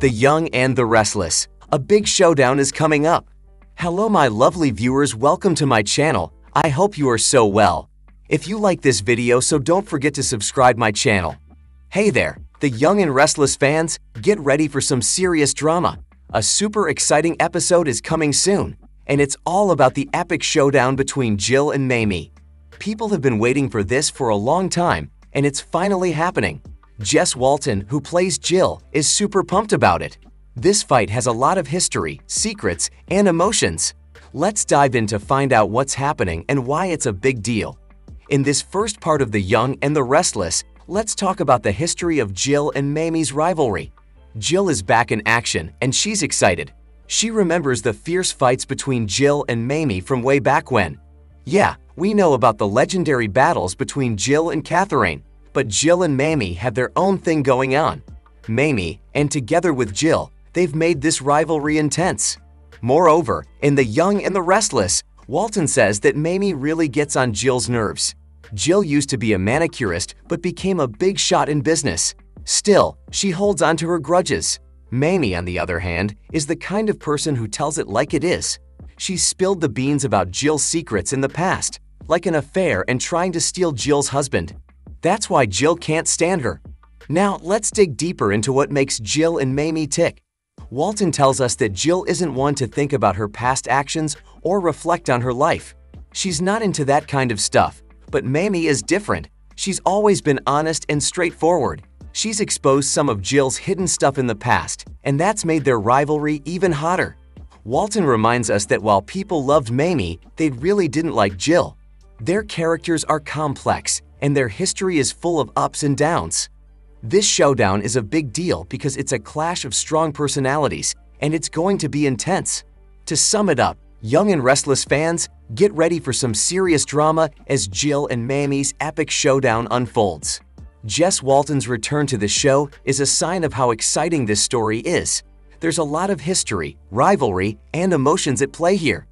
The Young and the Restless. A big showdown is coming up. Hello my lovely viewers, welcome to my channel. I hope you are so well. If you like this video, so don't forget to subscribe my channel. Hey there, the Young and Restless fans, get ready for some serious drama. A super exciting episode is coming soon, and it's all about the epic showdown between Jill and Mamie. People have been waiting for this for a long time, and it's finally happening. Jess Walton, who plays Jill, is super pumped about it. This fight has a lot of history, secrets, and emotions. Let's dive in to find out what's happening and why it's a big deal. In this first part of The Young and the Restless, let's talk about the history of Jill and Mamie's rivalry. Jill is back in action and she's excited. She remembers the fierce fights between Jill and Mamie from way back when. Yeah, we know about the legendary battles between Jill and Katherine, but Jill and Mamie have their own thing going on. Mamie, and together with Jill, they've made this rivalry intense. Moreover, in The Young and the Restless, Walton says that Mamie really gets on Jill's nerves. Jill used to be a manicurist but became a big shot in business. Still, she holds on to her grudges. Mamie, on the other hand, is the kind of person who tells it like it is. She spilled the beans about Jill's secrets in the past, like an affair and trying to steal Jill's husband. That's why Jill can't stand her. Now, let's dig deeper into what makes Jill and Mamie tick. Walton tells us that Jill isn't one to think about her past actions or reflect on her life. She's not into that kind of stuff, but Mamie is different. She's always been honest and straightforward. She's exposed some of Jill's hidden stuff in the past, and that's made their rivalry even hotter. Walton reminds us that while people loved Mamie, they really didn't like Jill. Their characters are complex, and their history is full of ups and downs. This showdown is a big deal because it's a clash of strong personalities, and it's going to be intense. To sum it up, Young and Restless fans, get ready for some serious drama as Jill and Mamie's epic showdown unfolds. Jess Walton's return to the show is a sign of how exciting this story is. There's a lot of history, rivalry, and emotions at play here.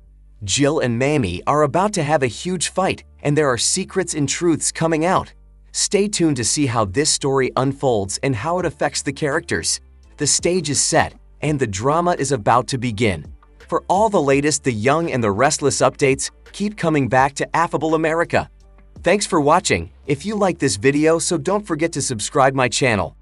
Jill and Mamie are about to have a huge fight, and there are secrets and truths coming out. Stay tuned to see how this story unfolds and how it affects the characters. The stage is set, and the drama is about to begin. For all the latest The Young and the Restless updates, keep coming back to Affable America. Thanks for watching. If you like this video, so don't forget to subscribe my channel.